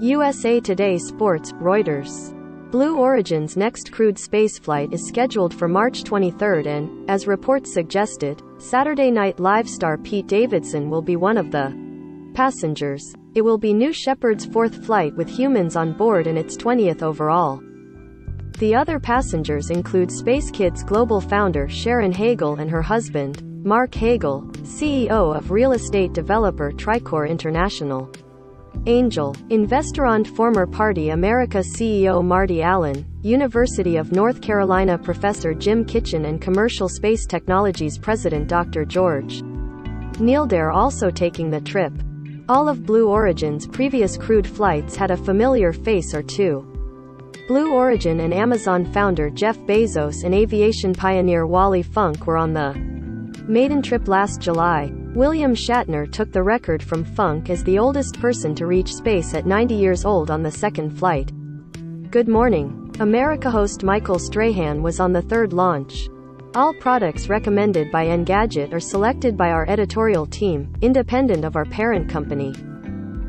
USA Today Sports, Reuters. Blue Origin's next crewed spaceflight is scheduled for March 23 and, as reports suggested, Saturday Night Live star Pete Davidson will be one of the passengers. It will be New Shepard's fourth flight with humans on board and its 20th overall. The other passengers include Space Kids global founder Sharon Hagle and her husband, Marc Hagle, CEO of real estate developer Tricor International. Angel, investor and former Party America CEO Marty Allen, University of North Carolina professor Jim Kitchen and Commercial Space Technologies president Dr. George Nield are also taking the trip. All of Blue Origin's previous crewed flights had a familiar face or two. Blue Origin and Amazon founder Jeff Bezos and aviation pioneer Wally Funk were on the maiden trip last July. William Shatner took the record from Funk as the oldest person to reach space at 90 years old on the second flight. Good morning. America host Michael Strahan was on the third launch. All products recommended by Engadget are selected by our editorial team, independent of our parent company.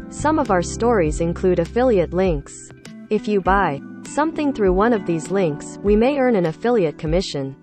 Some of our stories include affiliate links. If you buy something through one of these links, we may earn an affiliate commission.